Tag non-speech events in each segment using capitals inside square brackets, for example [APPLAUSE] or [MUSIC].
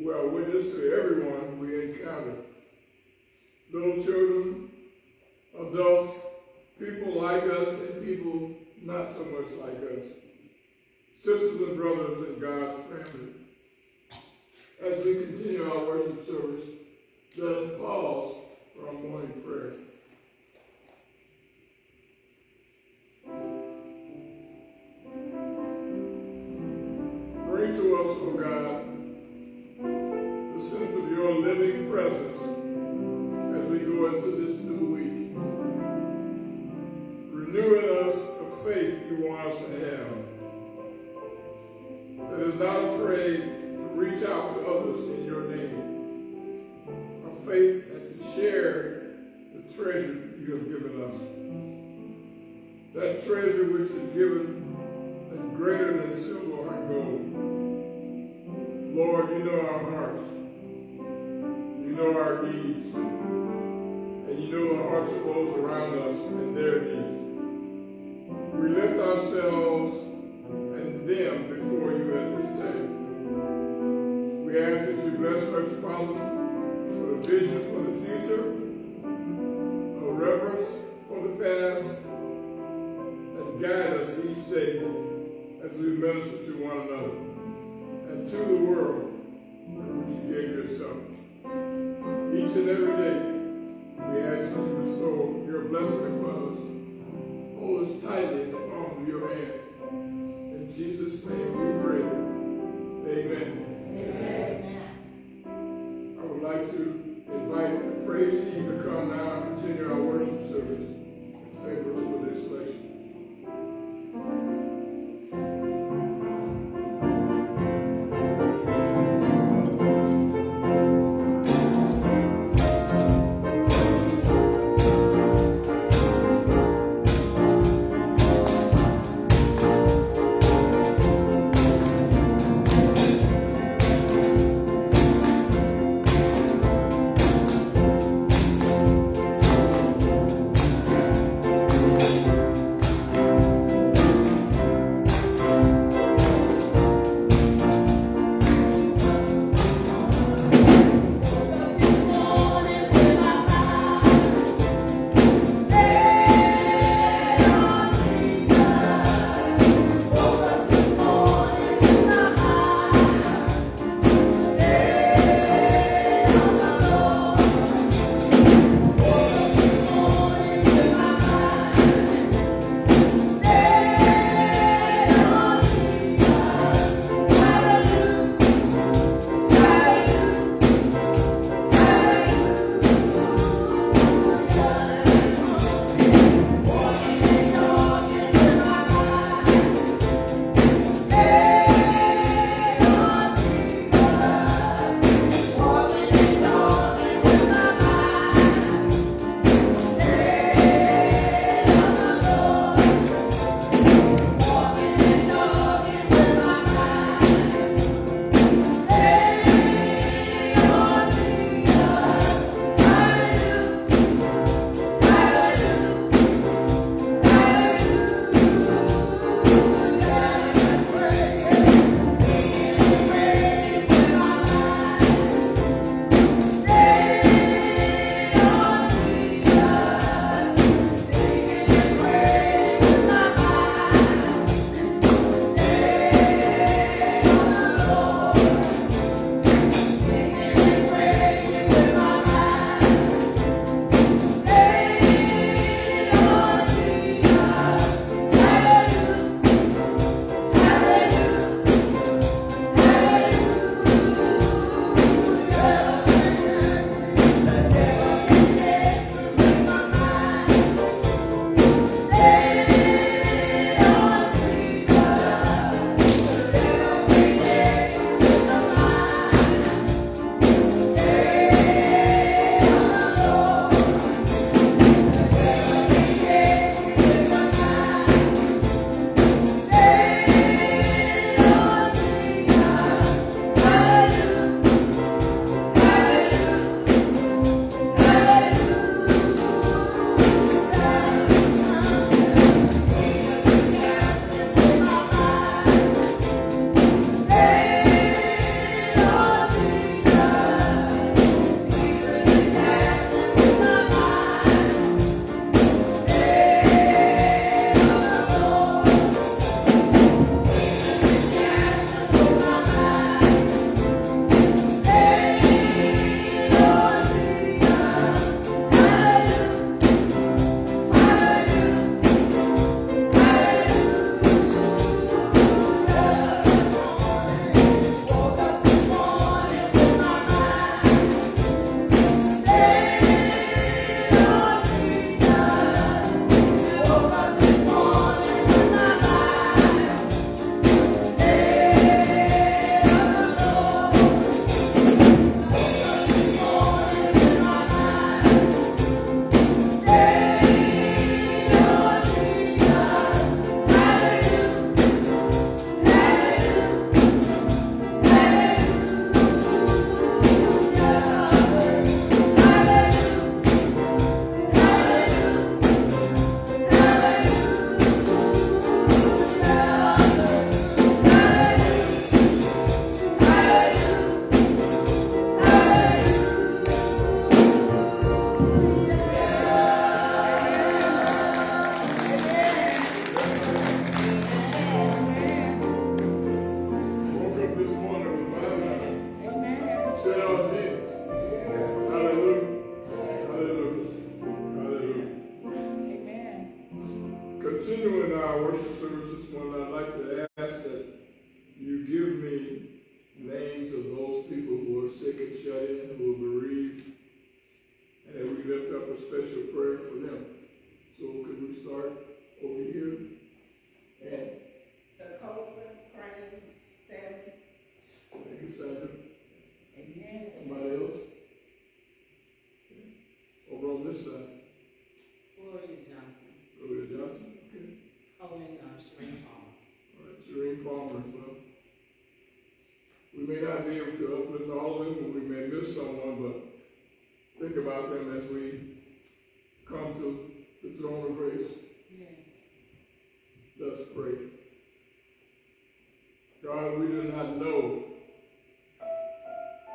We are witness to everyone we encounter. Little children, adults, people like us, and people not so much like us sisters and brothers in God's family. As we continue our worship service, let us pause for our morning prayer. Is given and greater than silver and gold. Lord, you know our hearts. You know our needs. And you know the hearts of those around us and their needs. We lift ourselves and them before you at this time. We ask that you bless First Father for the vision for the future, a reverence guide us each day as we minister to one another and to the world in which you gave yourself. Each and every day, we ask you to bestow your blessing upon us. Hold us tightly in the palm of your hand. In Jesus' name we pray. Amen. Amen. I would like to invite the praise team to come now and continue our worship service in favor of this selection. you promised. We may not be able to uplift all of them, or we may miss someone, but think about them as we come to the throne of grace. Yes. Let's pray. God, we do not know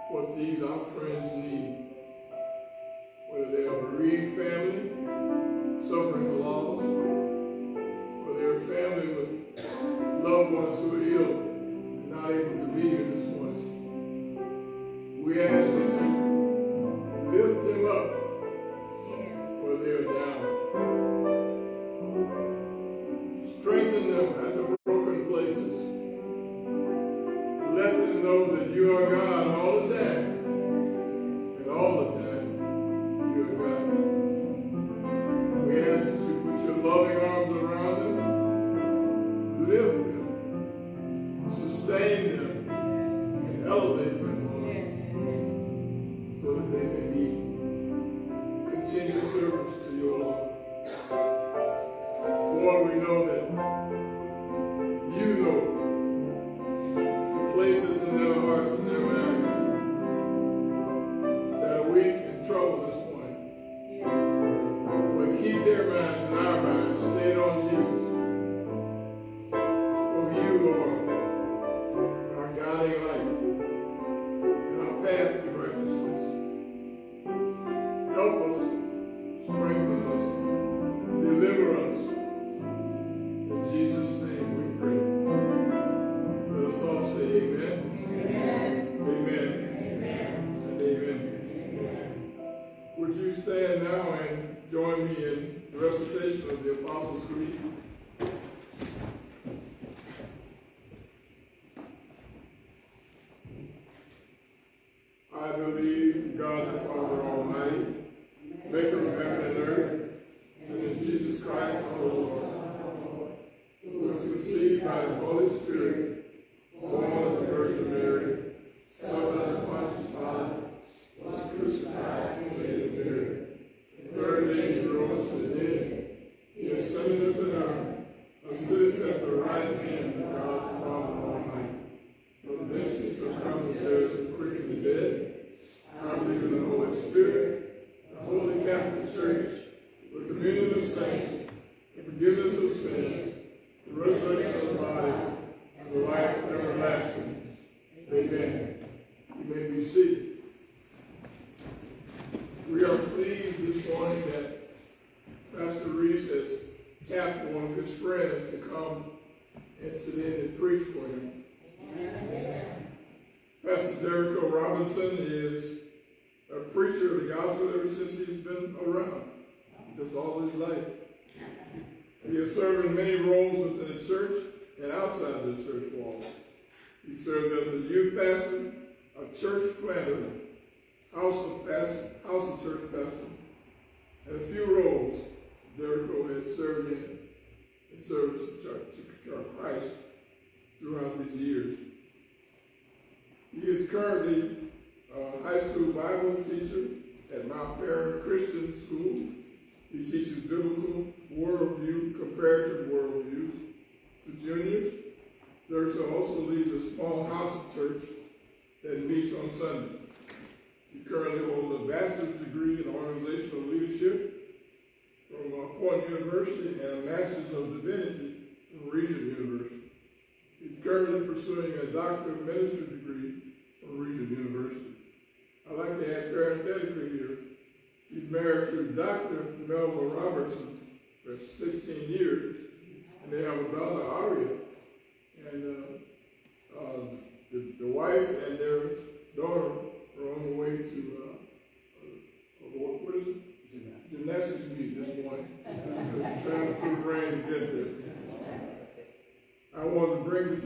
what these our friends need, whether they are bereaved family, loved ones who are ill and not able to be here this morning. We ask that you lift them up where they are down. Strengthen them at the broken places. Let them know that you are God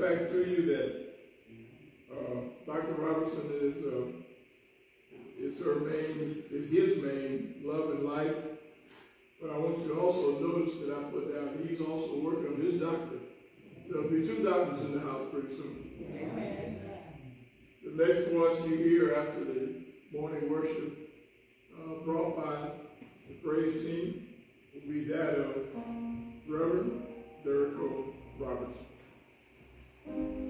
fact to you that uh, Dr. Robertson is uh, is her main, is his main love and life. But I want you to also notice that I put down he's also working on his doctorate. So there'll be two doctors in the house pretty soon. Amen. The next voice you hear after the morning worship uh, brought by the praise team will be that of Reverend Derico Robertson. Mm-hmm.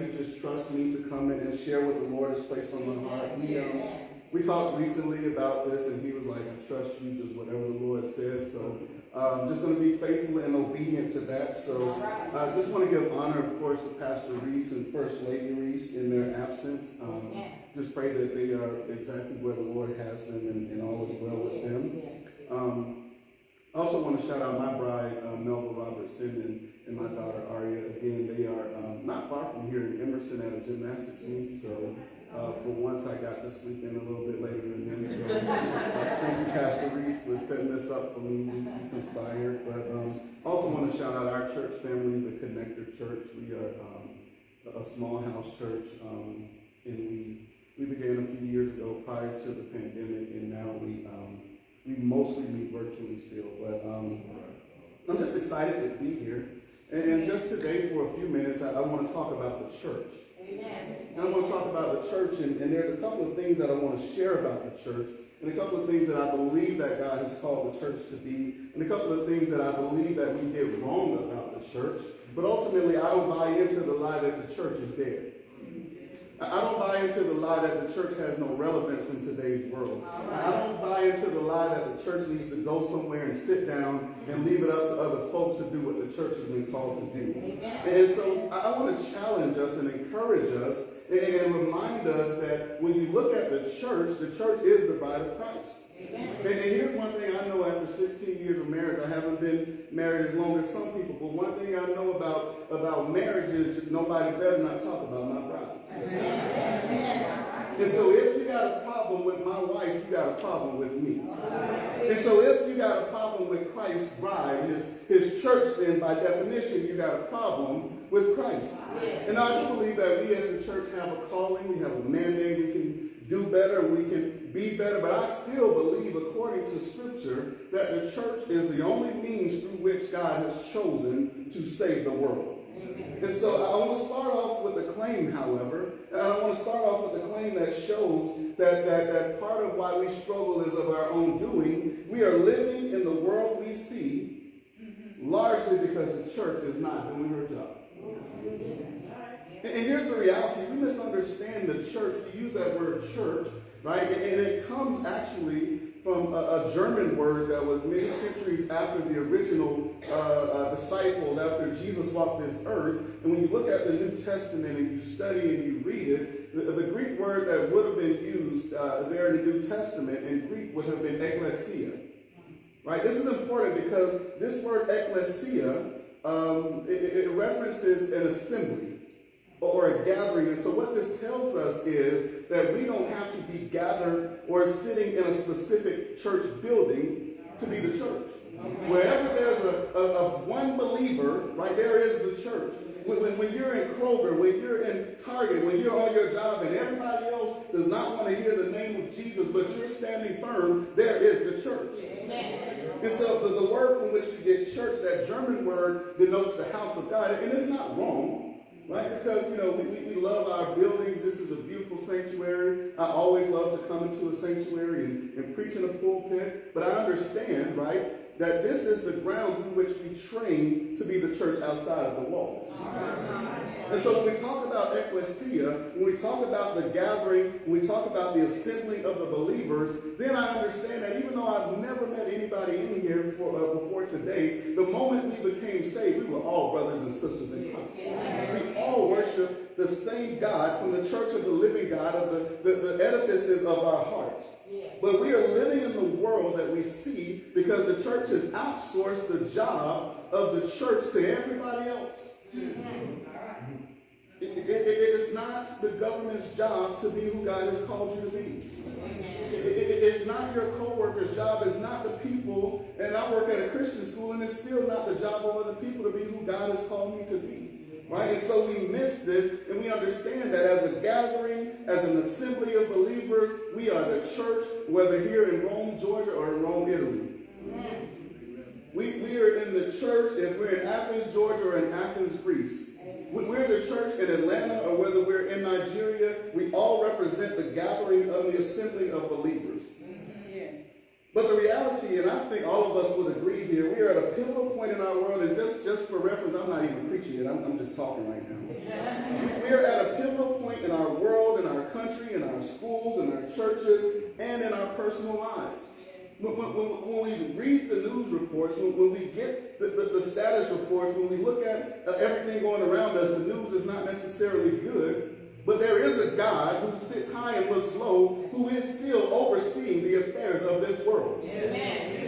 He just trusts me to come in and share what the Lord has placed on my heart. We, um, we talked recently about this, and he was like, I trust you, just whatever the Lord says. So I'm just going to be faithful and obedient to that. So I uh, just want to give honor, of course, to Pastor Reese and First Lady Reese in their absence. Um, just pray that they are exactly where the Lord has them and, and all is well with them. Um, I also want to shout out my bride, uh, Melva Robertson, and, and my daughter Aria. Again, they are um, not far from here in Emerson at a gymnastics meet. So uh, for once, I got to sleep in a little bit later than them. So uh, thank you, Pastor Reese, for setting this up for me. We conspired. But um, also want to shout out our church family, the Connector Church. We are um, a small house church, um, and we we began a few years ago prior to the pandemic, and now we um, we mostly meet virtually still. But um, I'm just excited to be here. And, just today, for a few minutes, I, I want to talk about the church. Amen. And I want to talk about the church, and, and there's a couple of things that I want to share about the church, and a couple of things that I believe that God has called the church to be, and a couple of things that I believe that we get wrong about the church. But ultimately, I don't buy into the lie that the church is dead. I don't buy into the lie that the church has no relevance in today's world. I don't buy into the lie that the church needs to go somewhere and sit down and leave it up to other folks to do what the church has been called to do. And so I want to challenge us and encourage us and remind us that when you look at the church, the church is the bride of Christ. And, and here's one thing I know after 16 years of marriage, I haven't been married as long as some people, but one thing I know about, about marriage is nobody better not talk about my bride. And so if you got a problem with my wife, you got a problem with me. And so if you got a problem with Christ's bride, his, his church, then by definition, you got a problem with Christ. And I do believe that we as the church have a calling, we have a mandate, we can do better, we can be better, but I still believe, according to Scripture, that the church is the only means through which God has chosen to save the world. And so I want to start off with a claim, however, and I want to start off with a claim that shows that, that, that part of why we struggle is of our own doing. We are living in the world we see largely because the church is not doing her job. And, here's the reality. We misunderstand the church. We use that word church, right? And it comes actually from a, a, German word that was many centuries after the original uh, uh, disciples, after Jesus walked this earth. And when you look at the New Testament and you study and you read it, the, the Greek word that would have been used uh, there in the New Testament in Greek would have been ecclesia. Right? This is important because this word ecclesia, um, it, it references an assembly or a gathering. And so what this tells us is that we don't have to be gathered or sitting in a specific church building to be the church. Wherever there's a, a, a one believer, right, there is the church. When, when, when, you're in Kroger, when you're in Target, when you're on your job and everybody else does not want to hear the name of Jesus, but you're standing firm, there is the church. Amen. And so the, the word from which we get church, that German word denotes the house of God. And it's not wrong right? Because, you know, we, we, love our buildings. This is a beautiful sanctuary. I always love to come into a sanctuary and, and preach in a pulpit. But I understand, right, that this is the ground through which we train to be the church outside of the walls. And so when we talk about ecclesia, when we talk about the gathering, when we talk about the assembly of the believers, then I understand that even though I've never met anybody in here before, uh, before today, the moment we became saved, we were all brothers and sisters in Christ. We all worship the same God from the church of the living God of the, the, the edifices of our hearts. But we are living in the world that we see because the church has outsourced the job of the church to everybody else. It, it- it- it is not the government's job to be who God has called you to be. It- it's not your co-worker's job. It's not the people. And I work at a Christian school, and it's still not the job of other people to be who God has called me to be. Right? And so we miss this, and we understand that as a gathering, as an assembly of believers, we are the church, whether here in Rome, Georgia, or in Rome, Italy. We, we are in the church, if we're in Athens, Georgia, or in Athens, Greece. We- We're the church in Atlanta, or whether we're in Nigeria, we all represent the gathering of the assembly of believers. Mm-hmm. But the reality, and I think all of us would agree here, we are at a pivotal point in our world, and just, just for reference, I'm not even preaching it, I'm, I'm just talking right now. [LAUGHS] We are at a pivotal point in our world, in our country, in our schools, in our churches, and in our personal lives. When, when, when- we read the news reports, when, when we get the, the, the status reports, when we look at uh, everything going around us, the news is not necessarily good. But there is a God who sits high and looks low, who is still overseeing the affairs of this world. Amen.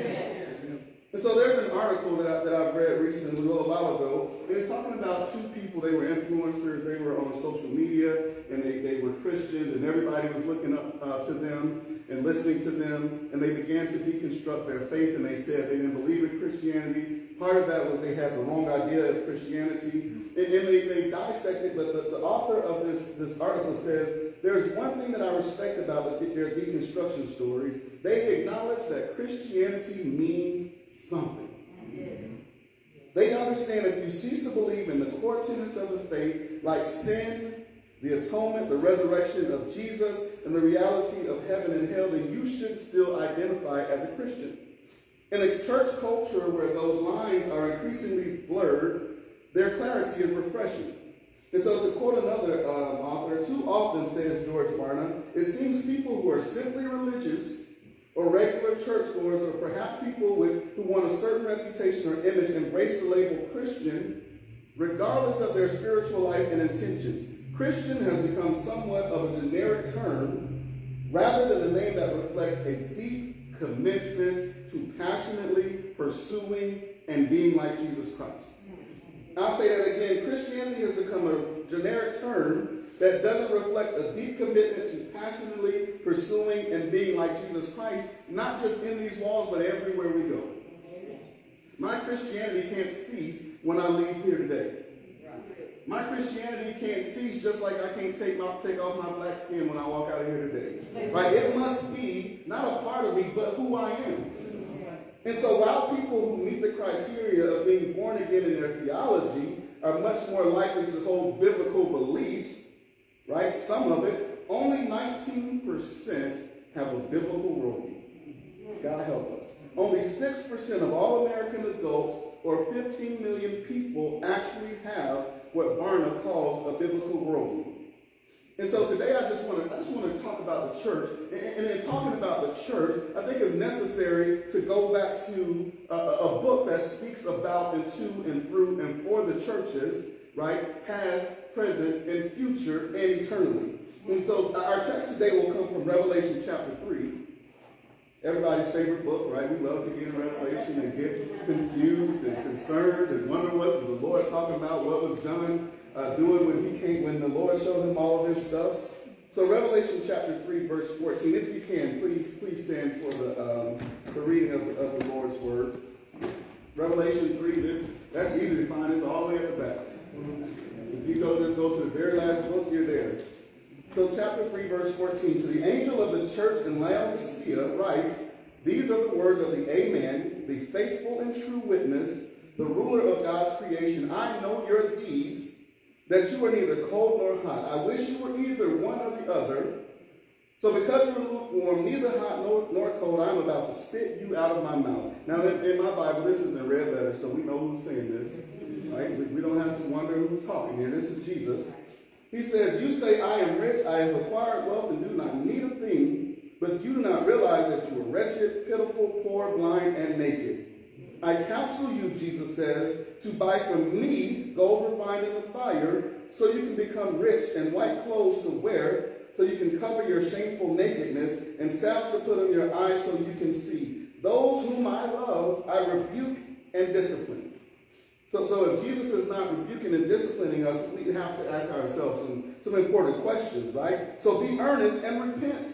And so there's an article that, I, that I've read recently, a little while ago, and it's talking about two people. They were influencers, they were on social media, and they, they were Christians, and everybody was looking up uh, to them and listening to them, and they began to deconstruct their faith, and they said they didn't believe in Christianity. Part of that was they had the wrong idea of Christianity, and, and they, they dissected, but the, the author of this, this article says, there's one thing that I respect about the, their deconstruction stories. They acknowledge that Christianity means something. They understand if you cease to believe in the core tenets of the faith, like sin, the atonement, the resurrection of Jesus, and the reality of heaven and hell, then you should still identify as a Christian. In a church culture where those lines are increasingly blurred, their clarity is refreshing. And so, to quote another um, author, too often, says George Barna, it seems people who are simply religious or regular churchgoers, or perhaps people with, who want a certain reputation or image, embrace the label Christian, regardless of their spiritual life and intentions. Christian has become somewhat of a generic term rather than a name that reflects a deep commitment to passionately pursuing and being like Jesus Christ. I'll say that again. Christianity has become a generic term that doesn't reflect a deep commitment to passionately pursuing and being like Jesus Christ, not just in these walls, but everywhere we go. My Christianity can't cease when I leave here today. My Christianity can't cease just like I can't take, my, take off my black skin when I walk out of here today. Right? It must be not a part of me, but who I am. And so while people who meet the criteria of being born again in their theology are much more likely to hold biblical beliefs, right? Some of it, only 19% have a biblical worldview. God help us. Only 6% of all American adults or 15 million people actually have what Barna calls a biblical worldview. And so today I just want to I just want to talk about the church. And, and in talking about the church, I think it's necessary to go back to a, a book that speaks about and to and through and for the churches, right? Past, present, and future, and eternally. And so our text today will come from Revelation chapter 3. Everybody's favorite book, right? We love to get in Revelation and get confused and concerned and wonder what was the Lord talking about, what was done uh, doing when he came, when the Lord showed him all of this stuff. So Revelation chapter 3, verse 14. If you can, please, please stand for the, um, the reading of, of the Lord's word. Revelation 3, this, that's easy to find. It's all the way at the back. If you go, just go to the very last book, you're there. So chapter 3, verse 14. To the angel of the church in Laodicea write, These are the words of the Amen, the faithful and true witness, the ruler of God's creation. I know your deeds, that you are neither cold nor hot. I wish you were either one or the other. So because you are lukewarm, neither hot nor, nor cold, I'm about to spit you out of my mouth. Now in, in my Bible, this is in red letters, so we know who's saying this. Right? We, we don't have to wonder who's talking here. This is Jesus. He says, You say, I am rich, I have acquired wealth, and do not need a thing, but you do not realize that you are wretched, pitiful, poor, blind, and naked. I counsel you, Jesus says, to buy from me gold refined in the fire, so you can become rich, and white clothes to wear, so you can cover your shameful nakedness, and salve to put on your eyes so you can see. Those whom I love, I rebuke and discipline. So, so if Jesus is not rebuking and disciplining us, we have to ask ourselves some, some important questions, right? So be earnest and repent.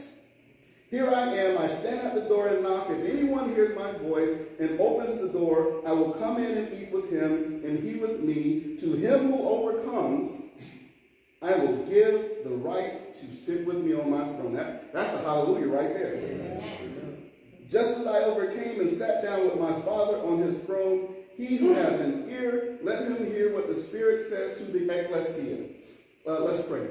Here I am, I stand at the door and knock. If anyone hears my voice and opens the door, I will come in and eat with him, and he with me. To him who overcomes, I will give the right to sit with me on my throne. That, that's a hallelujah right there. Just as I overcame and sat down with my Father on his throne, he who has an ear, let him hear what the Spirit says to the ecclesia. Uh, let's pray.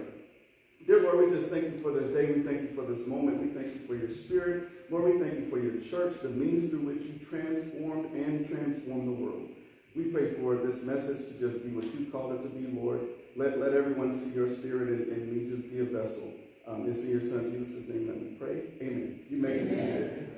Dear Lord, we just thank you for this day. We thank you for this moment. We thank you for your spirit. Lord, we thank you for your church, the means through which you transformed and transform the world. We pray for this message to just be what you called it to be, Lord. Let, let everyone see your spirit and, and me just be a vessel. Um, it's in your son Jesus' name that we pray. Amen. You may be seated.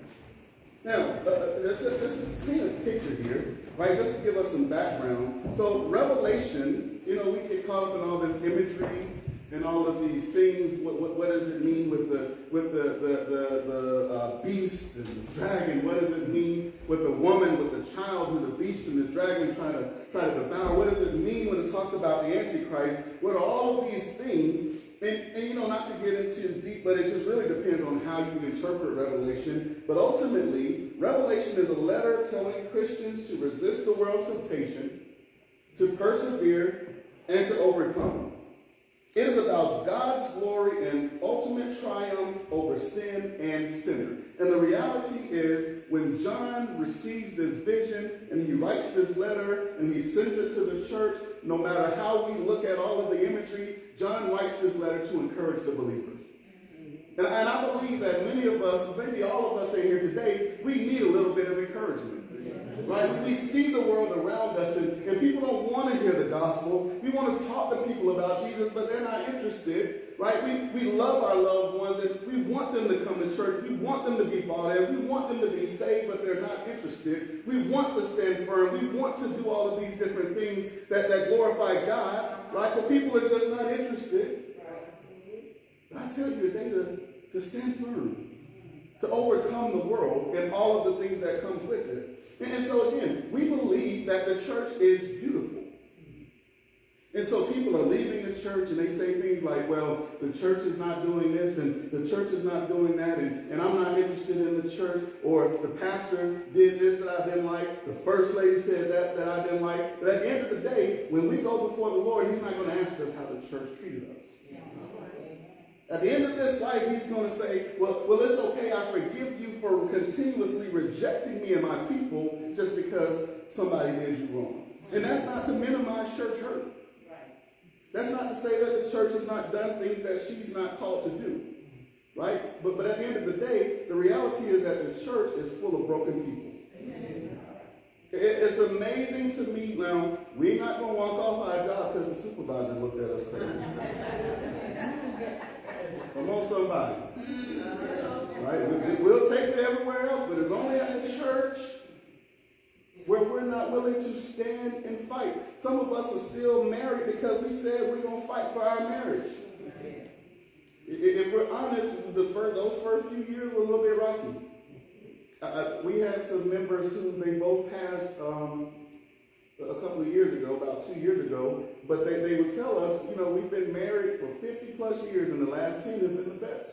Now, uh, a, there's paint a picture here, right, just to give us some background. So, Revelation, you know, we get caught up in all this imagery and all of these things. What, what, what does it mean with the with the the, the, the uh, beast and the dragon? What does it mean with the woman, with the child, who the beast and the dragon try to try to devour? What does it mean when it talks about the Antichrist? What are all of these things? And, and, you know, not to get into deep, but it just really depends on how you interpret Revelation. But ultimately, Revelation is a letter telling Christians to resist the world's temptation, to persevere, and to overcome. It is about God's glory and ultimate triumph over sin and sinner. And the reality is, when John receives this vision and he writes this letter and he sends it to the church, no matter how we look at all of the imagery, John writes this letter to encourage the believers. And, and I believe that many of us, maybe all of us in here today, we need a little bit of encouragement. Right? We see the world around us, and, and people don't want to hear the gospel. We want to talk to people about Jesus, but they're not interested. Right? We, we love our loved ones, and we want them to come to church. We want them to be bought in. We want them to be saved, but they're not interested. We want to stand firm. We want to do all of these different things that, that glorify God. Right? But people are just not interested. But I tell you today to, to stand firm, to overcome the world and all of the things that comes with it. And so again, we believe that the church is beautiful. And so people are leaving the church and they say things like, well, the church is not doing this and the church is not doing that and, and I'm not interested in the church or the pastor did this that I didn't like, the first lady said that that I didn't like. But at the end of the day, when we go before the Lord, he's not going to ask us how the church treated us. At the end of this life, he's going to say, well, well, it's okay. I forgive you for continuously rejecting me and my people just because somebody did you wrong. And that's not to minimize church hurt. That's not to say that the church has not done things that she's not called to do. Right? But, but at the end of the day, the reality is that the church is full of broken people. It, it's amazing to me now, we're not going to walk off our job because the supervisor looked at us crazy. Come on, somebody. Right? We'll take it everywhere else, but it's only at the church where we're not willing to stand and fight. Some of us are still married because we said we're going to fight for our marriage. If we're honest, the first, those first few years were a little bit rocky. Uh, we had some members who they both passed um, a couple of years ago, about two years ago, but they, they would tell us, you know, we've been married for 50 plus years and the last 10 have been the best.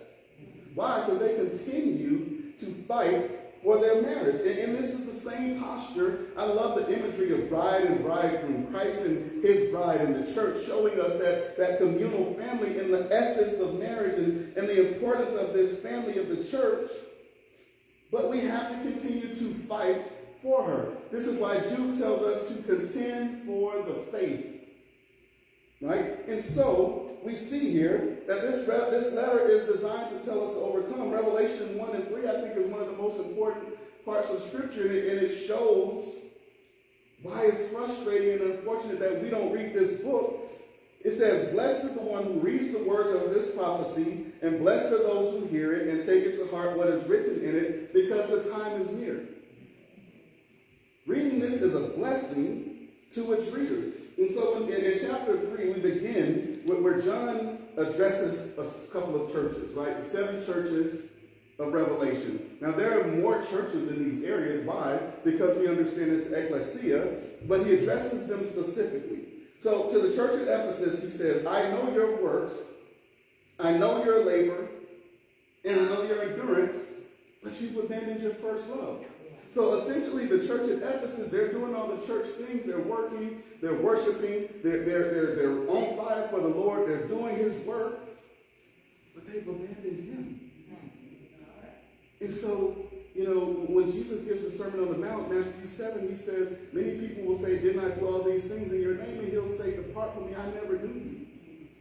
Why? Because they continue to fight for their marriage. And, and, this is the same posture. I love the imagery of bride and bridegroom, Christ and his bride in the church, showing us that, that communal family in the essence of marriage and, and the importance of this family of the church. But we have to continue to fight for her. This is why Jude tells us to contend for the faith. Right? And so we see here that this, this letter is designed to tell us to overcome. Revelation 1 and 3, I think, is one of the most important parts of Scripture, and it, and it shows why it's frustrating and unfortunate that we don't read this book It says, Blessed is the one who reads the words of this prophecy, and blessed are those who hear it and take it to heart what is written in it, because the time is near. Reading this is a blessing to its readers. And so in, in chapter 3, we begin where John addresses a couple of churches, right? The seven churches of Revelation. Now, there are more churches in these areas. Why? Because we understand it's the ecclesia, but he addresses them specifically. So, to the church at Ephesus, he says, I know your works, I know your labor, and I know your endurance, but you've abandoned your first love. So essentially, the church at Ephesus, they're doing all the church things. They're working, they're worshiping, they're, they're, they're, they're on fire for the Lord, they're doing his work, but they've abandoned him. And so, you know, when Jesus gives the Sermon on the Mount, Matthew 7, he says, Many people will say, Didn't I do all these things in your name? And he'll say, Depart from me, I never knew you.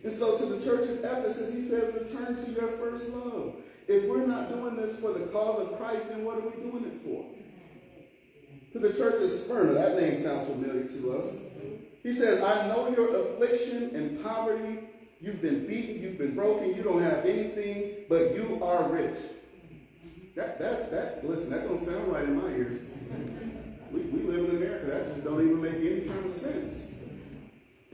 And so to the church at Ephesus, he says, Return to your first love. If we're not doing this for the cause of Christ, then what are we doing it for? To the church of Smyrna. That name sounds familiar to us. He says, I know your affliction and poverty. You've been beaten, you've been broken, you don't have anything, but you are rich. That, that's, that, listen, that don't sound right in my ears. We, we live in America, that just don't even make any kind of sense.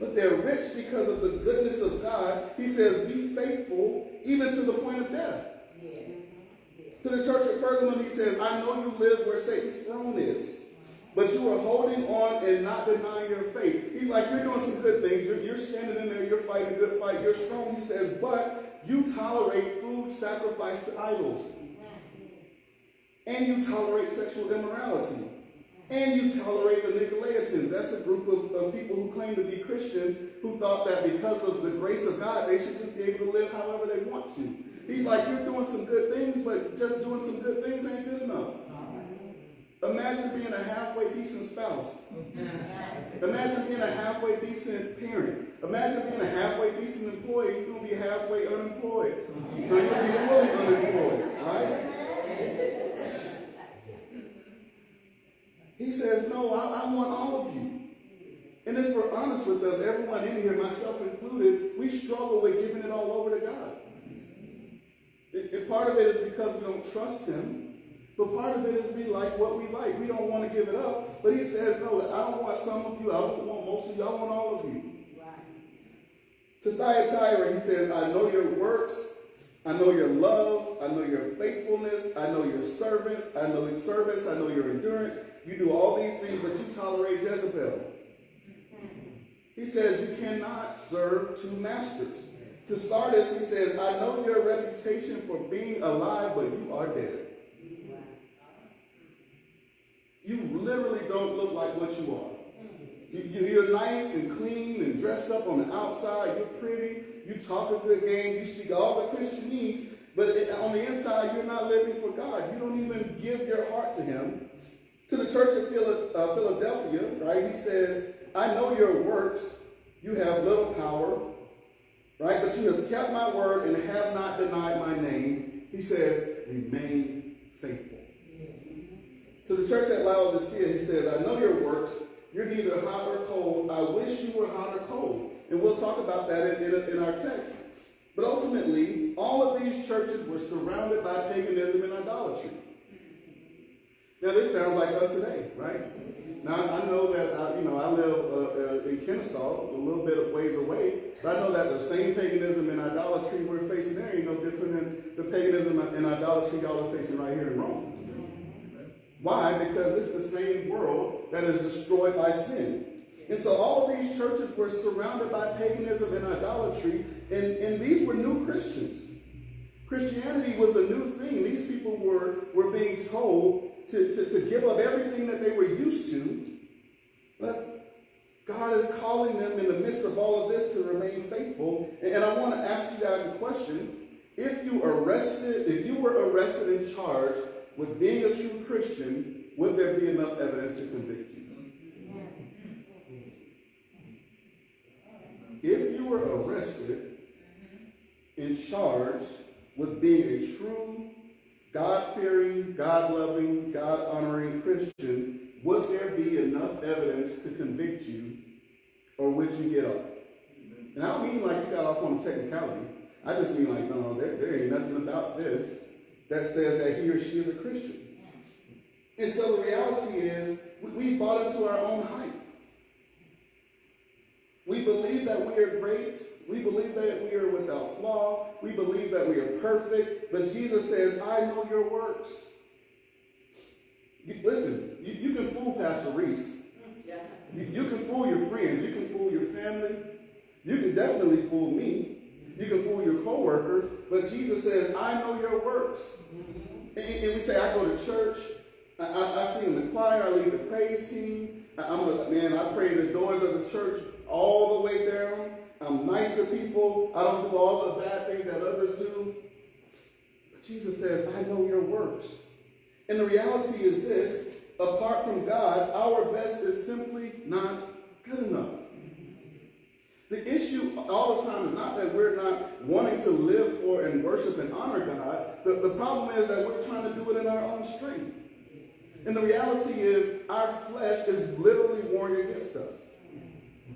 But they're rich because of the goodness of God. He says, be faithful even to the point of death. To the church of Pergamum, he says, I know you live where Satan's throne is. But you are holding on and not denying your faith. He's like, you're doing some good things. You're, you're standing in there. You're fighting a good fight. You're strong. He says, but you tolerate food sacrificed to idols. And you tolerate sexual immorality. And you tolerate the Nicolaitans. That's a group of, of people who claim to be Christians who thought that because of the grace of God, they should just be able to live however they want to. He's like, you're doing some good things, but just doing some good things ain't good enough. Imagine being a halfway decent spouse. Mm-hmm. Imagine being a halfway decent parent. Imagine being a halfway decent employee. You're going to be halfway unemployed. Mm-hmm. Now you'll be fully unemployed, right? He says, no, I, I want all of you. And if we're honest with us, everyone in here, myself included, we struggle with giving it all over to God. And part of it is because we don't trust him. But part of it is we like what we like. We don't want to give it up. But he says, no, I don't want some of you. I don't want most of you. I want all of you. Right. To Thyatira, he says, I know your works. I know your love. I know your faithfulness. I know your servants. I know your service. I know your endurance. You do all these things, but you tolerate Jezebel. He says you cannot serve two masters. To Sardis, he says, I know your reputation for being alive, but you are dead. You literally don't look like what you are. You, are nice and clean and dressed up on the outside. You're pretty. You talk a good game. You speak all the Christianese. But on the inside, you're not living for God. You don't even give your heart to Him. To the church of uh, Philadelphia, right, he says, I know your works. You have little power, right? But you have kept my word and have not denied my name. He says, remain. To the church at Laodicea, he says, I know your works. You're neither hot or cold. I wish you were hot or cold. And we'll talk about that in, in, in our text. But ultimately, all of these churches were surrounded by paganism and idolatry. Now, this sounds like us today, right? Now, I know that, I, you know, I live uh, uh, in Kennesaw, a little bit of ways away, but I know that the same paganism and idolatry we're facing there ain't no different than the paganism and idolatry y'all are facing right here in Rome. Why? Because it's the same world that is destroyed by sin. And so all these churches were surrounded by paganism and idolatry, and, and these were new Christians. Christianity was a new thing. These people were, were being told to, to, to give up everything that they were used to, but God is calling them in the midst of all of this to remain faithful. And, and I want to ask you guys a question. If you arrested, if you were arrested and charged with being a true Christian, would there be enough evidence to convict you? If you were arrested and charged with being a true, God-fearing, God-loving, God-honoring Christian, would there be enough evidence to convict you, or would you get off? And I don't mean like you got off on a technicality. I just mean like, no, there, there ain't nothing about this that says that he or she is a Christian. And so the reality is, we, we bought into our own hype. We believe that we are great. We believe that we are without flaw. We believe that we are perfect. But Jesus says, I know your works. You- listen, you, you can fool Pastor Reese. You, you can fool your friends. You can fool your family. You can definitely fool me. You can fool your coworkers. But Jesus says, I know your works. And, and we say, I go to church. I, I, I sing in the choir. I lead the praise team. I, I'm a man. I pray the doors of the church all the way down. I'm nice to people. I don't do all the bad things that others do. But Jesus says, I know your works. And the reality is this apart from God, our best is simply not good enough. The issue all the time is not that we're not wanting to live for and worship and honor God. The, the problem is that we're trying to do it in our own strength. And the reality is our flesh is literally warring against us.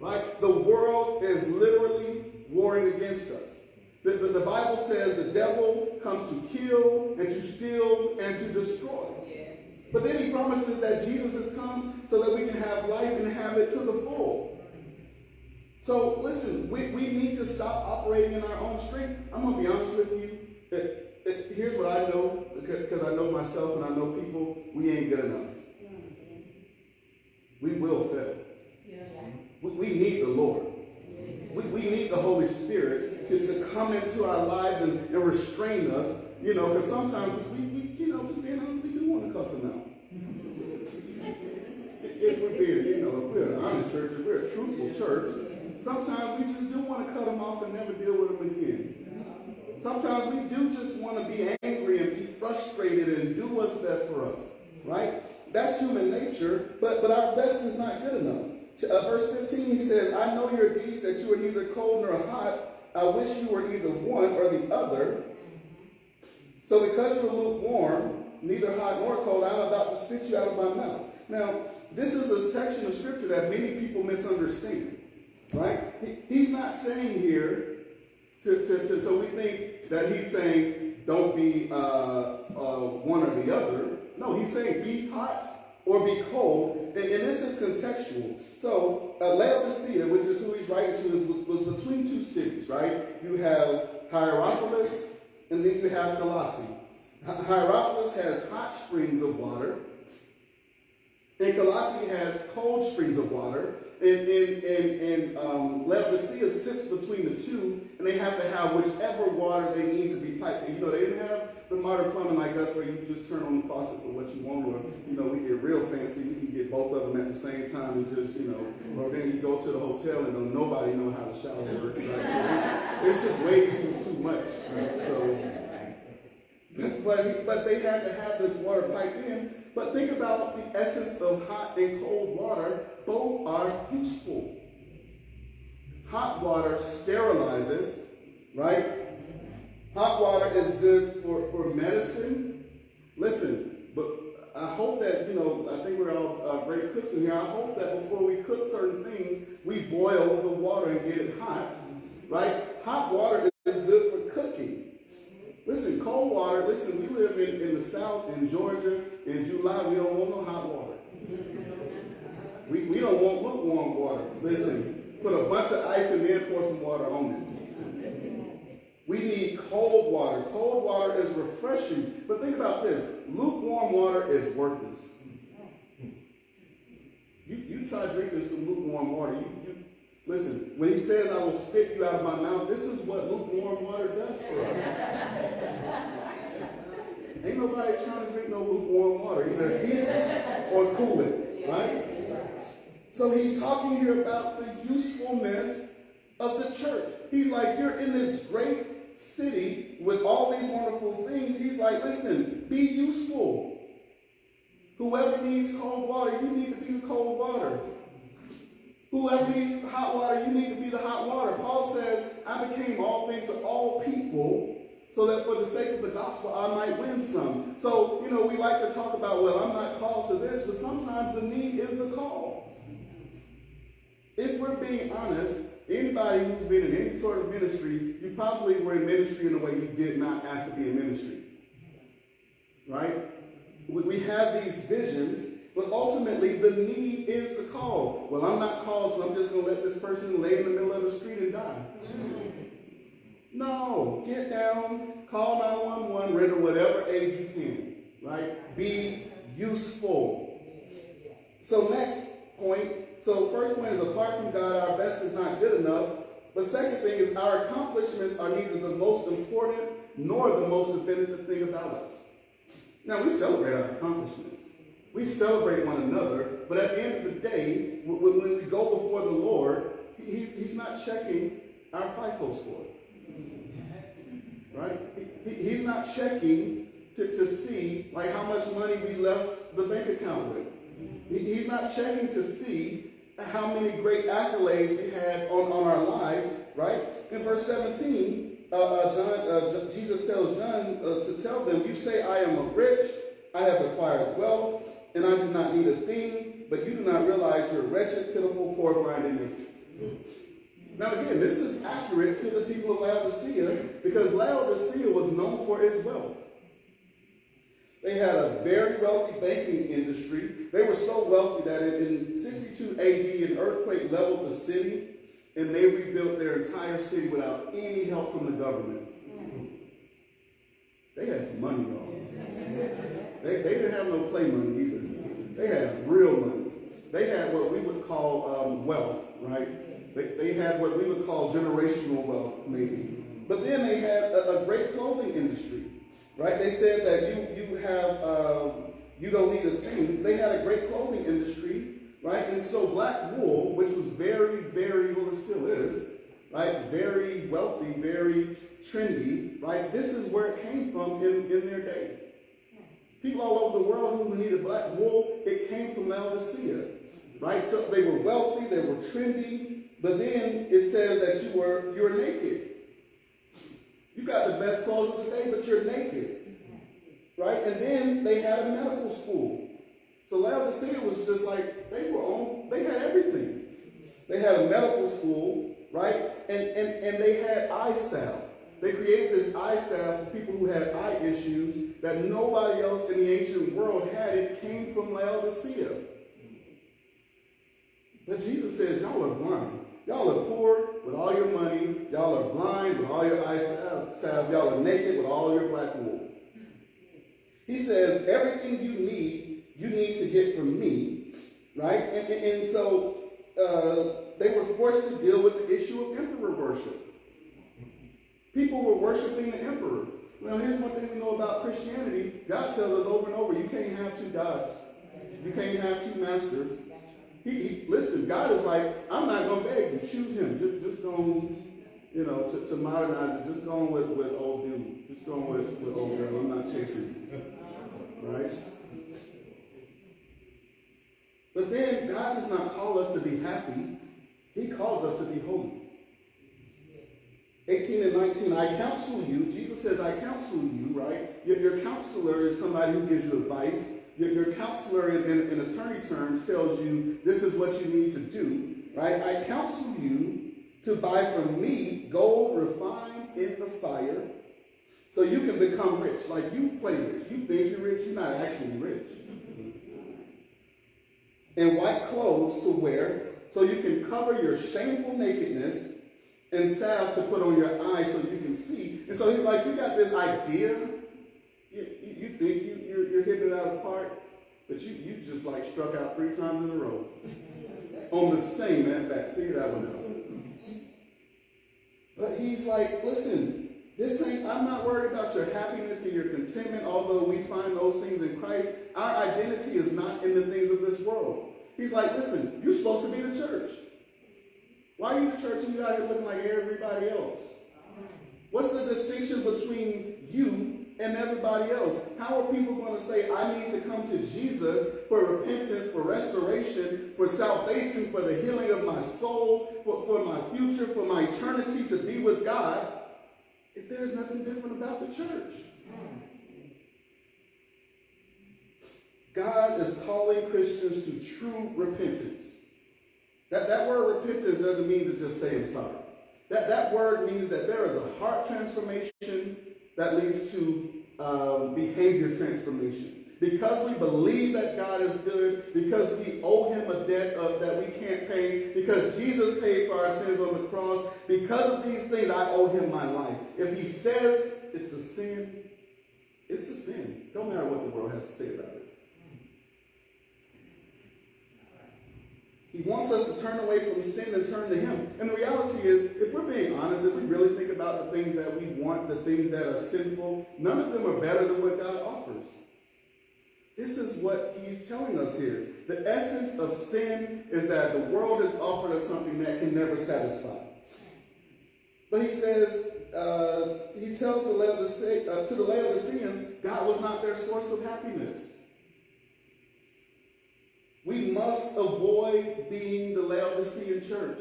Right? The world is literally warring against us. The, the, the Bible says the devil comes to kill and to steal and to destroy. Yes. But then he promises that Jesus has come so that we can have life and have it to the full. So listen, we, we need to stop operating in our own strength. I'm going to be honest with you. It- it- here's what I know, because I know myself and I know people, we ain't good enough. We will fail. We, we need the Lord. We, we need the Holy Spirit to, to come into our lives and, and restrain us, you know, because sometimes we, we, you know, just being honest, we do want to cuss them out. [LAUGHS] if we're being, you know, if we're an honest church, if we're a truthful church, sometimes we just do want to cut them off and never deal with them again. Sometimes we do just want to be angry and be frustrated and do what's best for us, right? That's human nature, but, but our best is not good enough. Uh, verse 15, he says, I know your deeds, that you are neither cold nor hot. I wish you were either one or the other. So because you're lukewarm, neither hot nor cold, I'm about to spit you out of my mouth. Now, this is a section of scripture that many people misunderstand, right? He, he's not saying here, to, to, to, so we think that he's saying don't be uh, uh, one or the other. No, he's saying be hot or be cold, and, and this is contextual. So uh, Laodicea, which is who he's writing to, is, was between two cities, right? You have Hierapolis, and then you have Colossae. Hierapolis has hot springs of water, and Colossae has cold springs of water. And, and, and, and um, Laodicea sits between the two, and they have to have whichever water they need to be piped. And, you know, they didn't have the modern plumbing like us where you just turn on the faucet for what you want, or, you know, we get real fancy. We can get both of them at the same time and just, you know, or then you go to the hotel and don't nobody know how to shower. Right? It's, it's just way too, too much. Right? So, [LAUGHS] but, but they had to have this water piped in. But think about the essence of hot and cold water. Both are useful. Hot water sterilizes, right? Hot water is good for, for medicine. Listen, but I hope that, you know, I think we're all uh, great cooks in here. I hope that before we cook certain things, we boil the water and get it hot, right? Hot water is good for. Listen, cold water, listen, we live in, in the South, in Georgia, in July, we don't want no hot water. We, we don't want lukewarm water. Listen, put a bunch of ice and pour some water on it. We need cold water. Cold water is refreshing. But think about this. Lukewarm water is worthless. You, you try drinking some lukewarm water. You, listen, when he says, I will spit you out of my mouth, this is what lukewarm water does for us. [LAUGHS] Ain't nobody trying to drink no lukewarm water. Either heat it or cool it, right? So he's talking here about the usefulness of the church. He's like, you're in this great city with all these wonderful things. He's like, listen, be useful. Whoever needs cold water, you need to be the cold water. Whoever needs hot water, you need to be the hot water. Paul says, I became all things to all people so that for the sake of the gospel I might win some. So, you know, we like to talk about, well, I'm not called to this, but sometimes the need is the call. If we're being honest, anybody who's been in any sort of ministry, you probably were in ministry in a way you did not ask to be in ministry. Right? We have these visions, but ultimately the need is the call. Well, I'm not called, so I'm just going to let this person lay in the middle of the street and die. Mm-hmm. No, get down, call 911, render whatever aid you can, right? Be useful. So next point, so first point is apart from God, our best is not good enough. But second thing is our accomplishments are neither the most important nor the most definitive thing about us. Now we celebrate our accomplishments. We celebrate one another, but at the end of the day, when we go before the Lord, he's, he's not checking our FICO score. Right? He, he's not checking to, to see like how much money we left the bank account with. He, he's not checking to see how many great accolades we had on, on our lives, right? In verse 17, uh, uh, John, uh, Jesus tells John uh, to tell them, You say, I am a rich, I have acquired wealth, and I do not need a thing, but you do not realize you're wretched, pitiful, poor, blind, and naked. Now again, this is accurate to the people of Laodicea because Laodicea was known for its wealth. They had a very wealthy banking industry. They were so wealthy that in 62 AD, an earthquake leveled the city, and they rebuilt their entire city without any help from the government. They had some money, y'all. They, they didn't have no play money either. They had real money. They had what we would call um, wealth, right? They, they had what we would call generational wealth, maybe. But then they had a, a great clothing industry, right? They said that you, you have, uh, you don't need a thing. They had a great clothing industry, right? And so black wool, which was very, very, well, it still is, right? Very wealthy, very trendy, right? This is where it came from in, in their day. People all over the world who needed black wool, it came from Laodicea, right? So they were wealthy, they were trendy, but then it says that you were you're naked. You got the best clothes of the day, but you're naked, right? And then they had a medical school. So Laodicea was just like they were on. They had everything. They had a medical school, right? And and and they had eye salve. They created this eye salve for people who had eye issues that nobody else in the ancient world had. It came from Laodicea. But Jesus says, y'all are blind. Y'all are poor with all your money. Y'all are blind with all your eyes salve. Y'all are naked with all your black wool. He says, everything you need, you need to get from me, right? And, and, and so uh, they were forced to deal with the issue of emperor worship. People were worshiping the emperor. Well, here's one thing we know about Christianity. God tells us over and over, you can't have two gods. You can't have two masters. He, he, listen, God is like, I'm not going to beg you. Choose him. Just, just go, you know, to, to modernize it. Just go with, with old dude. Just go with, with old girl. I'm not chasing you. Right? But then God does not call us to be happy. He calls us to be holy. 18 and 19, I counsel you. Jesus says, I counsel you, right? Your, your counselor is somebody who gives you advice. Your, your counselor in, in, in attorney terms tells you this is what you need to do, right? I counsel you to buy from me gold refined in the fire so you can become rich. Like you play rich. You think you're rich, you're not actually rich. And white clothes to wear so you can cover your shameful nakedness and salve to put on your eyes so you can see. And so he's like, you got this idea. You, you, you think you, you're, you're hitting it out of the park, but you, you just like struck out three times in a row. [LAUGHS] on the same at bat. Figure that one out. But he's like, listen, this ain't, I'm not worried about your happiness and your contentment, although we find those things in Christ. Our identity is not in the things of this world. He's like, listen, you're supposed to be the church. Why are you the church and you out here looking like everybody else? What's the distinction between you and everybody else? How are people going to say, I need to come to Jesus for repentance, for restoration, for salvation, for the healing of my soul, for, for my future, for my eternity to be with God, if there's nothing different about the church? God is calling Christians to true repentance. That, that word repentance doesn't mean to just say I'm sorry. That, that word means that there is a heart transformation that leads to um, behavior transformation. Because we believe that God is good, because we owe him a debt of, that we can't pay, because Jesus paid for our sins on the cross, because of these things, I owe him my life. If he says it's a sin, it's a sin. Don't matter what the world has to say about it. He wants us to turn away from sin and turn to Him. And the reality is, if we're being honest, if we really think about the things that we want, the things that are sinful, none of them are better than what God offers. This is what He's telling us here. The essence of sin is that the world has offered us something that can never satisfy. But He says, uh, He tells the Laodice- uh, to the Laodiceans, God was not their source of happiness. We must avoid being the Laodicean church.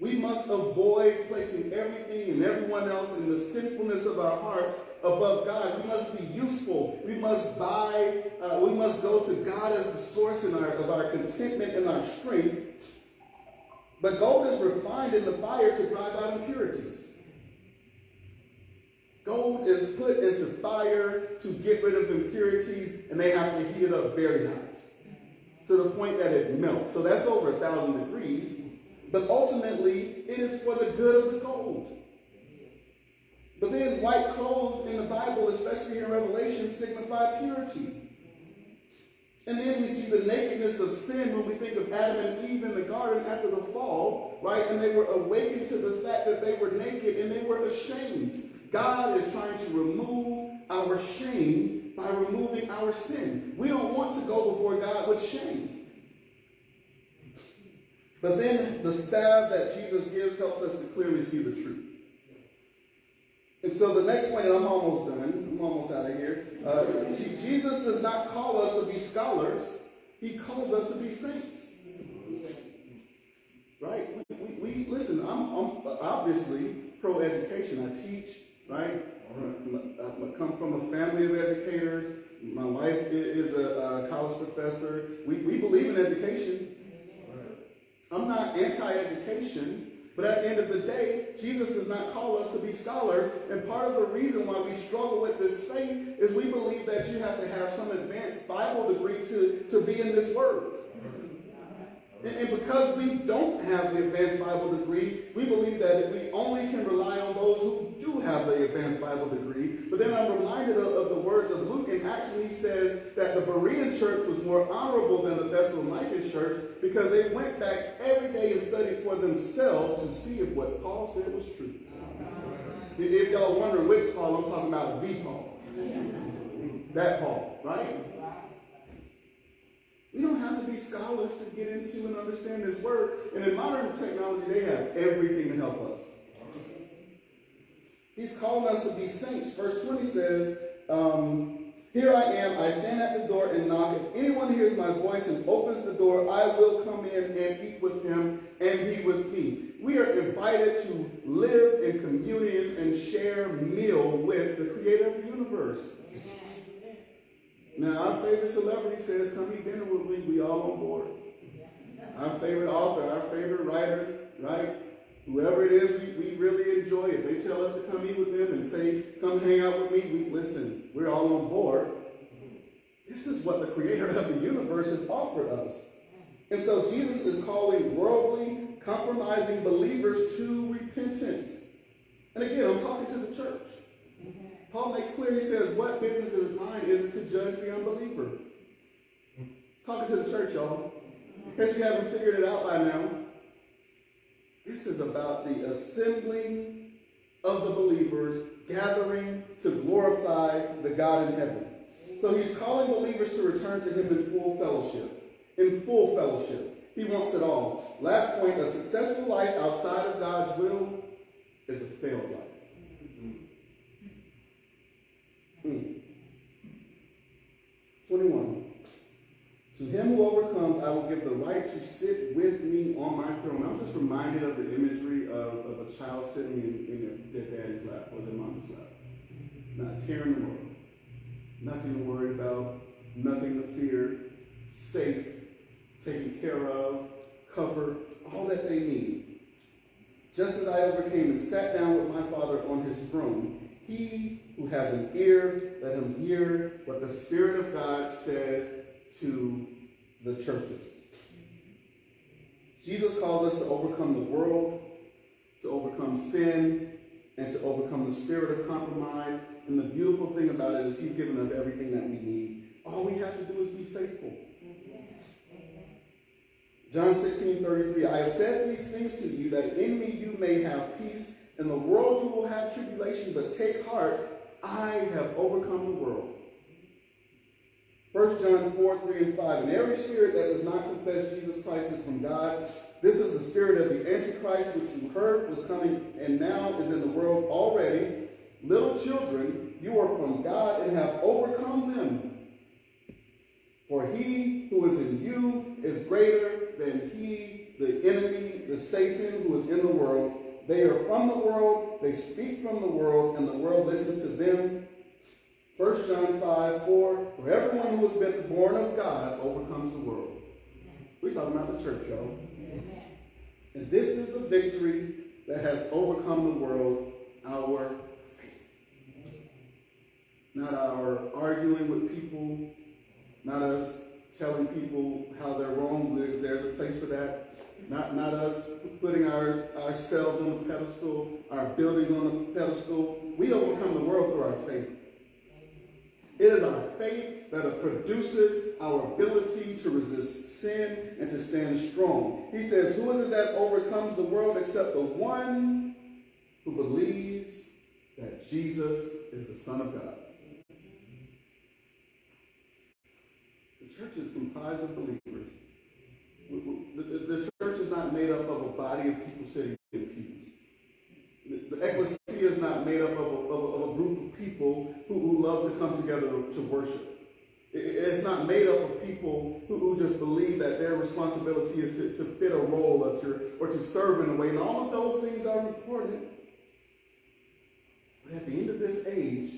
We must avoid placing everything and everyone else in the sinfulness of our heart above God. We must be useful. We must buy, uh, we must go to God as the source in our, of our contentment and our strength. But gold is refined in the fire to drive out impurities. Gold is put into fire to get rid of impurities, and they have to heat it up very hot to the point that it melts. So that's over a thousand degrees. But ultimately, it is for the good of the gold. But then white clothes in the Bible, especially in Revelation, signify purity. And then we see the nakedness of sin when we think of Adam and Eve in the garden after the fall, right? And they were awakened to the fact that they were naked and they were ashamed. God is trying to remove our shame by removing our sin. We don't want to go before God with shame. But then the salve that Jesus gives helps us to clearly see the truth. And so the next point, and I'm almost done, I'm almost out of here. Uh, see, Jesus does not call us to be scholars, he calls us to be saints. Right? We, we, we listen, I'm, I'm obviously pro education. I teach, right? I come from a family of educators. My wife is a, a college professor. We, we believe in education. I'm not anti-education, but at the end of the day, Jesus does not call us to be scholars. And part of the reason why we struggle with this faith is we believe that you have to have some advanced Bible degree to, to be in this word. And, and because we don't have the advanced Bible degree, we believe that we only can rely on those who do have the advanced Bible degree. But then I'm reminded of, of the words of Luke, and actually he says that the Berean church was more honorable than the Thessalonican church because they went back every day and studied for themselves to see if what Paul said was true. If y'all wonder which Paul, I'm talking about the Paul. That Paul, right? We don't have to be scholars to get into and understand this word. And in modern technology, they have everything to help us. He's calling us to be saints. Verse 20 says, um, Here I am, I stand at the door and knock. If anyone hears my voice and opens the door, I will come in and eat with him and he with me. We are invited to live in communion and share meal with the creator of the universe. Now, our favorite celebrity says, come eat dinner with me. We all on board. Our favorite author, our favorite writer, right? Whoever it is, we, we really enjoy it. They tell us to come eat with them and say, come hang out with me. We listen, we're all on board. This is what the creator of the universe has offered us. And so Jesus is calling worldly, compromising believers to repentance. And again, I'm talking to the church. Paul makes clear, he says, what business of mine is it to judge the unbeliever? Talking to the church, y'all. In case you haven't figured it out by now, this is about the assembling of the believers, gathering to glorify the God in heaven. So he's calling believers to return to him in full fellowship. In full fellowship. He wants it all. Last point, a successful life outside of God's will is a failed life. Hmm. 21. To him who overcomes, I will give the right to sit with me on my throne. I'm just reminded of the imagery of, of a child sitting in, in their, their daddy's lap or their mama's lap. Not caring the world. Nothing to worry about. Nothing to fear. Safe. Taken care of. Covered. All that they need. just as I overcame and sat down with my Father on his throne. He who has an ear, let him hear what the Spirit of God says to the churches. Jesus calls us to overcome the world, to overcome sin, and to overcome the spirit of compromise. And the beautiful thing about it is he's given us everything that we need. All we have to do is be faithful. John 16, 33, I have said these things to you that in me you may have peace. In the world you will have tribulation, but take heart, I have overcome the world. 1 John 4, 3 and 5. And every spirit that does not confess Jesus Christ is from God. This is the spirit of the Antichrist, which you heard was coming and now is in the world already. Little children, you are from God and have overcome them. For he who is in you is greater than he, the enemy, the Satan who is in the world. They are from the world, they speak from the world, and the world listens to them. 1 John 5, 4, for everyone who has been born of God overcomes the world. We're talking about the church, y'all. And this is the victory that has overcome the world, our faith. Not our arguing with people, not us telling people how they're wrong. There's a place for that. Not, not us putting our, ourselves on the pedestal, our buildings on the pedestal. We overcome the world through our faith. It is our faith that produces our ability to resist sin and to stand strong. He says, Who is it that overcomes the world except the one who believes that Jesus is the Son of God? The church is comprised of believers. The, church is not made up of a body of people sitting in pews. The, the ecclesia is not made up of a, of a, of a group of people who, who, love to come together to worship. It's not made up of people who, just believe that their responsibility is to, to fit a role or to, or to serve in a way. And all of those things are important. But at the end of this age,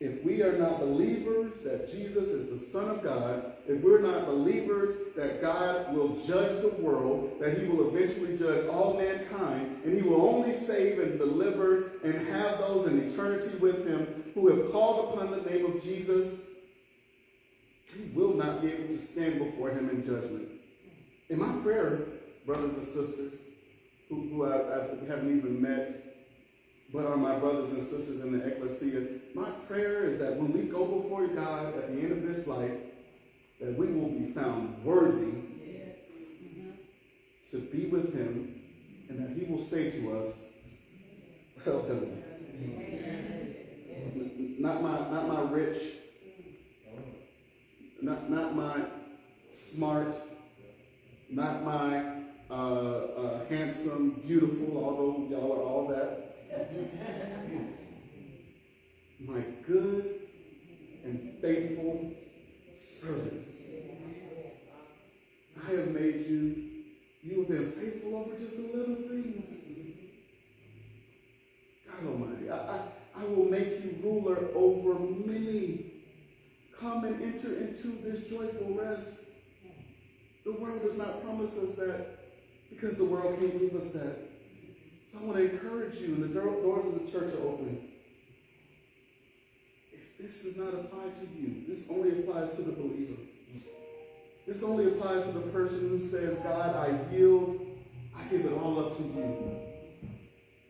if we are not believers that Jesus is the Son of God, if we're not believers that God will judge the world, that he will eventually judge all mankind, and he will only save and deliver and have those in eternity with him who have called upon the name of Jesus, we will not be able to stand before him in judgment. In my prayer, brothers and sisters, who, who I, I haven't even met, but are my brothers and sisters in the ecclesia, my prayer is that when we go before God at the end of this life, that we will be found worthy to be with him and that he will say to us, well done. Not my, not my rich, not, not my smart, not my uh, uh, handsome, beautiful, although y'all are all that. my good and faithful servant. I have made you, you have been faithful over just the little things. God Almighty, I, I, I will make you ruler over many. Come and enter into this joyful rest. The world does not promise us that because the world can't give us that. So I want to encourage you, and the doors of the church are open. If this does not apply to you, this only applies to the believer. This only applies to the person who says, God, I yield, I give it all up to you.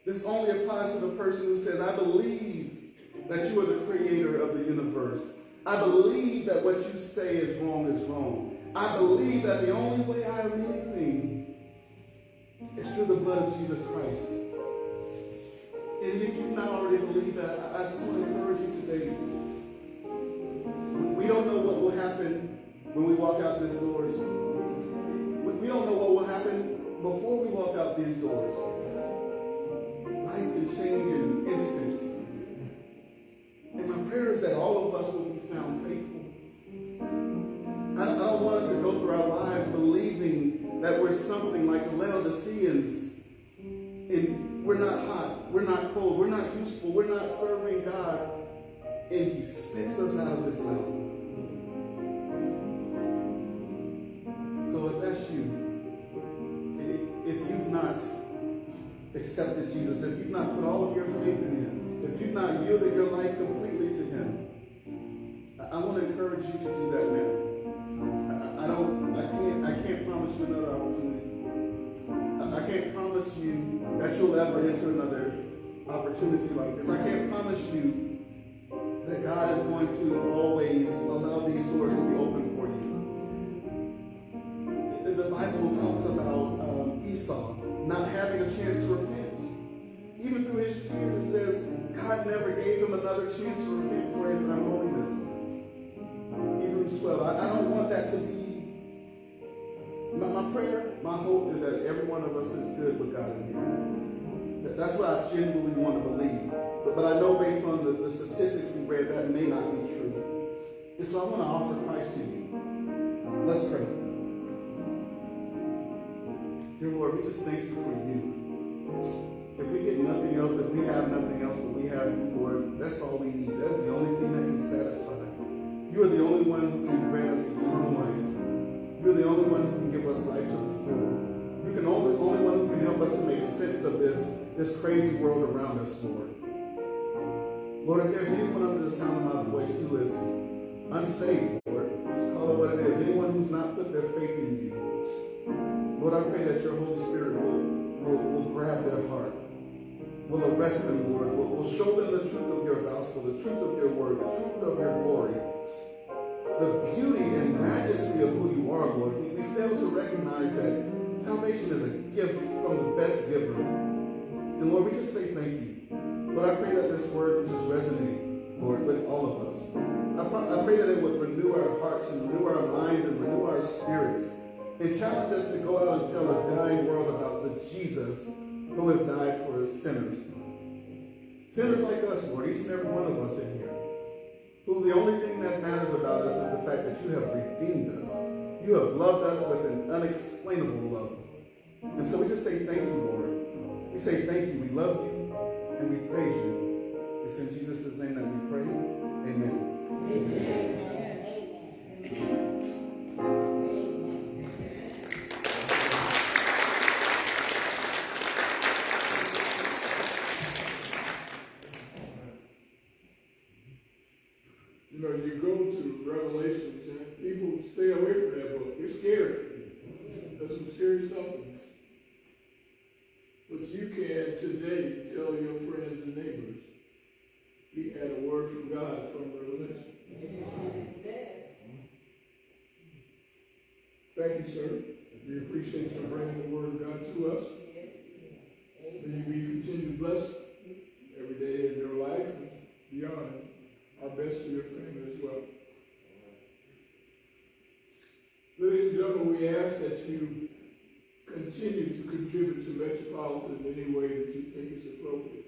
This only applies to the person who says, I believe that you are the creator of the universe. I believe that what you say is wrong is wrong. I believe that the only way I am anything is through the blood of Jesus Christ. And if you've not already believed that, I just want to encourage you today. We don't know what will happen when we walk out these doors. We don't know what will happen before we walk out these doors. Life can change in an instant. And my prayer is that all of us will be found faithful. I don't want us to go through our lives believing that we're something like the Laodiceans. And we're not hot, we're not cold, we're not useful, we're not serving God. And he spits us out of his mouth. Accepted Jesus, if you've not put all of your faith in Him, if you've not yielded your life completely to Him, I, I want to encourage you to do that now. I, I don't, I can't, I can't promise you another opportunity. I, I can't promise you that you'll ever enter another opportunity like this. I can't promise you that God is going to always allow these doors to be open for you. The, Bible talks about um, Esau not having a chance. Even through it says God never gave him another chance to repent for his unholiness. Hebrews 12. I, I don't want that to be my, my prayer, my hope is that every one of us is good with God in here. That- That's what I genuinely want to believe. But, but I know based on the, the statistics we read, that may not be true. And so I want to offer Christ to you. Let's pray. Dear Lord, we just thank you for you. If we get nothing else, if we have nothing else, but we have you, Lord, that's all we need. That's the only thing that can satisfy. You are the only one who can grant us eternal life. You're the only one who can give us life to the full. You can only only one who can help us to make sense of this, this crazy world around us, Lord. Lord, if there's anyone under the sound of my voice who is unsaved, Lord, call it what it is. Anyone who's not put their faith in you. Lord, I pray that your Holy Spirit will, will, will grab their heart, will arrest them, Lord, will, will show them the truth of your gospel, the truth of your word, the truth of your glory, the beauty and majesty of who you are, Lord. We, we fail to recognize that salvation is a gift from the best giver. And Lord, we just say thank you. But I pray that this word would just resonate, Lord, with all of us. I, I pray that it would renew our hearts and renew our minds and renew our spirits and challenge us to go out and tell a dying world about the Jesus who has died for sinners. Sinners like us, Lord, each and every one of us in here, who the only thing that matters about us is the fact that you have redeemed us. You have loved us with an unexplainable love. And so we just say thank you, Lord. We say thank you. We love you and we praise you. It's in Jesus' name that we pray. Amen. You away from that book. It's scary. There's some scary stuff in it. But you can today tell your friends and neighbors, we had a word from God from Revelation. Amen. Thank you, sir. We appreciate you bringing the word of God to us. May we continue to bless every day in your life and beyond. Our best to your family as well. Ladies and gentlemen, we ask that you continue to contribute to Metropolitan in any way that you think is appropriate.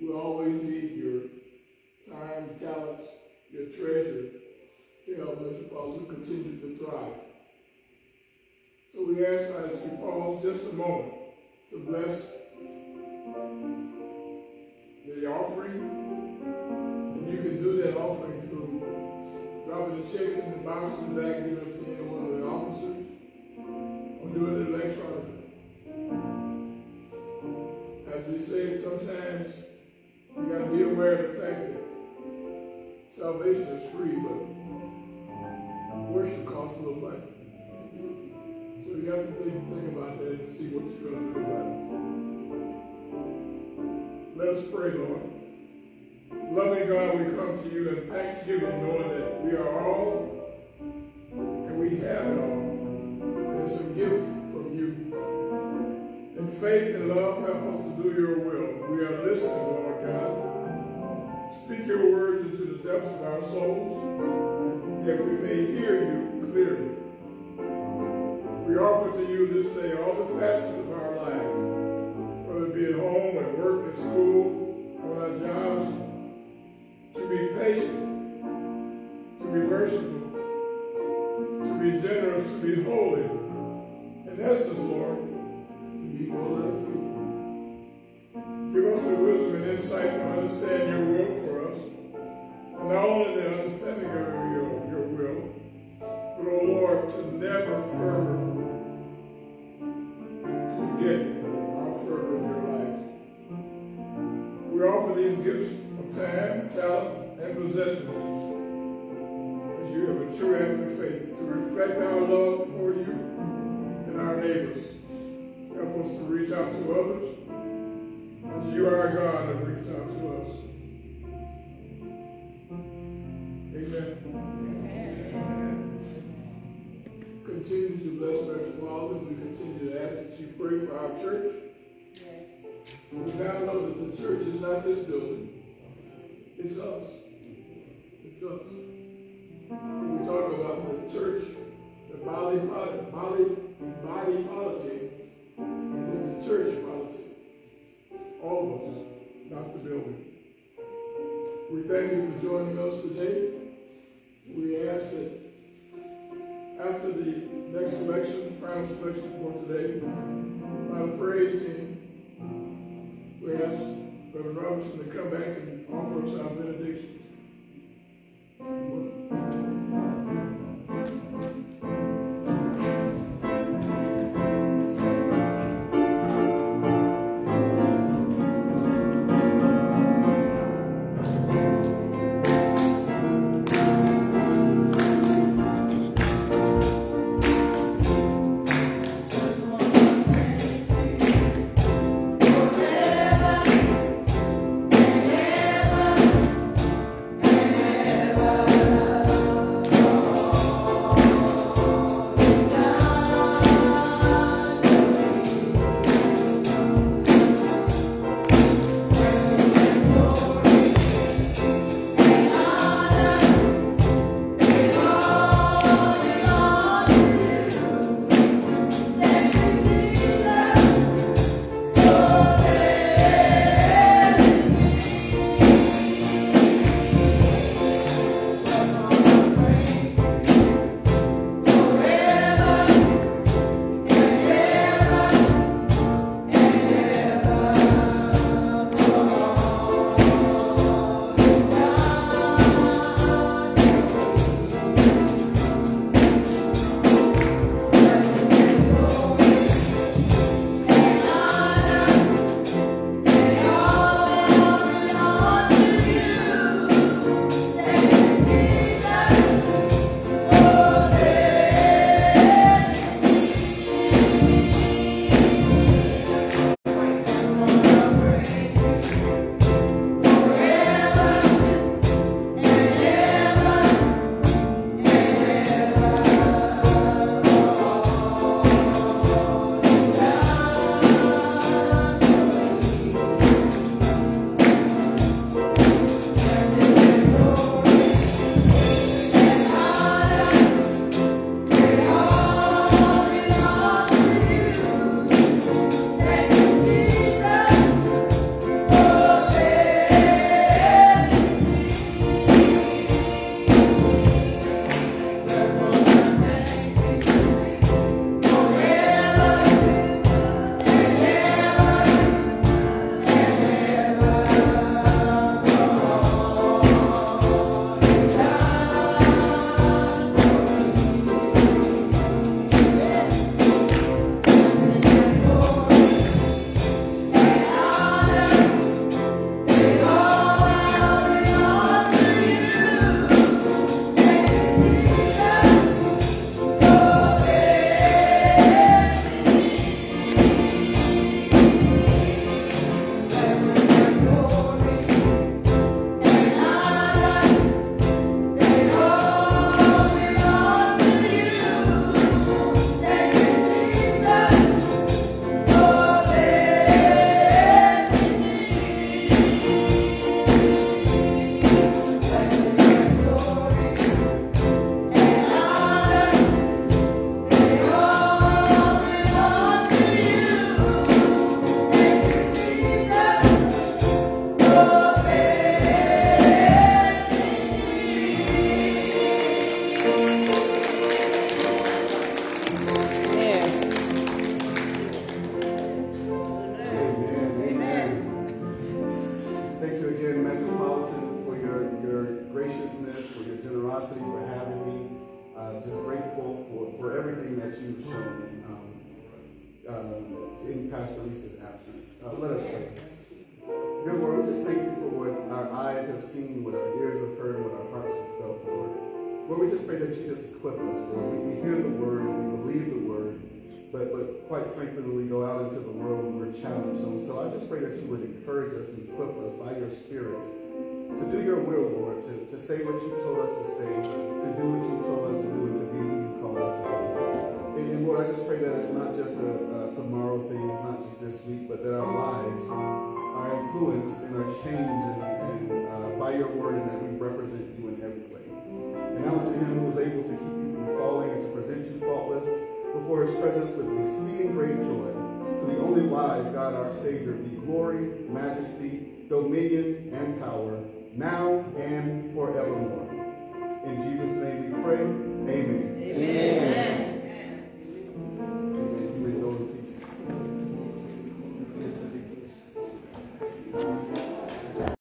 We always need your time, talents, your treasure to help Metropolitan continue to thrive. So we ask that you pause just a moment to bless the offering. And you can do that offering dropping a check in the box in the back, giving it to one of the officers, or doing it electronically. As we say, sometimes you gotta be aware of the fact that salvation is free, but worship costs a little money. So you have to think, think about that and see what you're gonna do about it. Let us pray, Lord. Loving God, we come to you in thanksgiving, knowing that we are all and we have it all. And it's a gift from you. In faith and love, help us to do your will. We are listening, Lord God. Speak your words into the depths of our souls, that we may hear you clearly. We offer to you this day all the facets of our life, whether it be at home, at work, at school, on our jobs, to be patient, to be merciful, to be generous, to be holy. In essence, Lord, to be more like you. Give us the wisdom and insight to understand your will for us, and not only the understanding of your, your will, but, oh Lord, to never further forget our fervor in your life. We offer these gifts time, talent, and possessions as you have a true act of faith to reflect our love for you and our neighbors. Help us to reach out to others as you are our God and reached out to us. Amen. Continue to bless Metropolitan. We continue to ask that you pray for our church. We now know that the church is not this building. It's us. It's us. When we talk about the church, the body, body, body politic is the church politic. All of us, not the building. We thank you for joining us today. We ask that after the next selection, final selection for today, by praise team, we ask Reverend Robinson to come back and offer us our benediction. Say what you told us to say, to do what you told us to do, and to be who you called us to be. And, Lord, I just pray that it's not just a, a tomorrow thing, it's not just this week, but that our lives are influenced and are changed and, and, uh, by your word and that we represent you in every way. And now unto him who is able to keep you from falling and to present you faultless before his presence with exceeding great joy. To the only wise God our Savior be glory, majesty, dominion, and power, now and forevermore. In Jesus' name we pray. Amen. Amen. Amen.